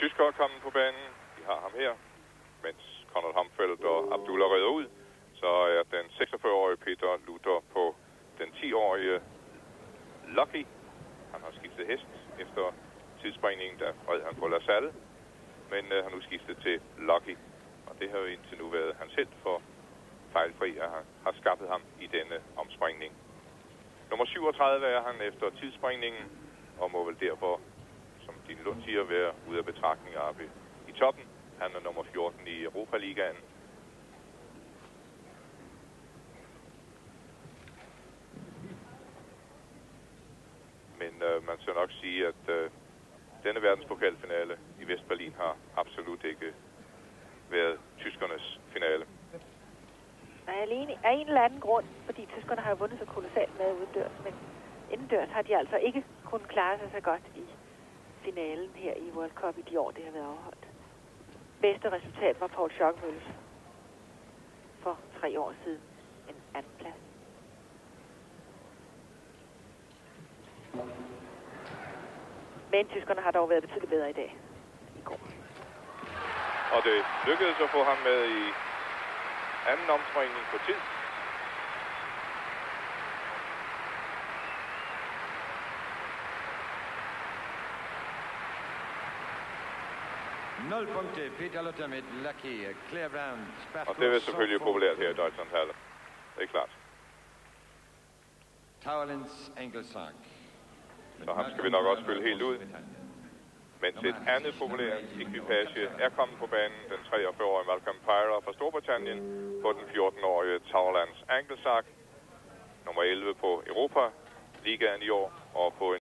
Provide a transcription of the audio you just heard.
tyskere kommet på banen. Vi har ham her, mens Conrad Hamfeldt og Abdullah redder ud. Så er den 46-årige Peter Luther på den 10-årige Lucky. Han har skiftet hest efter tidsspringningen, der red han på La Salle. Men øh, har nu skiftet til Lucky. Og det har jo indtil nu været hans held for fejlfri, at han har skaffet ham i denne omspringning. Nummer 37 er han efter tidsspringningen, og må vel derfor, som din Lund siger, være ude af betragtning oppe i toppen. Han er nummer 14 i Europa-ligaen. Men øh, man skal nok sige, at øh, denne verdenspokalfinale i Vestberlin har absolut ikke været tyskernes finale. Nej, alene af en eller anden grund, fordi tyskerne har vundet så kolossalt med udendørs, men indendørs har de altså ikke kun klaret sig så godt i finalen her i World Cup i de år, det har været afholdt. Bedste resultat var Paul Schockmølles for tre år siden. En anden plads. Men tyskerne har dog været betydeligt bedre i dag i går. Og det lykkedes at få ham med i anden omspringning på tid. Nul punkter. Peter Luther med Lucky. Clear round. Og det er selvfølgelig populært her i Deutschlandhalle. Det er klart. Tauerlens Engelsak. Så ham skal vi nok også spille helt ud. Mens et andet populært ekvipage er kommet på banen, den 43-årige Malcolm Pyra fra Storbritannien, på den 14-årige Tauerlands Angelsak, nummer 11 på Europa Ligaen i år, og på en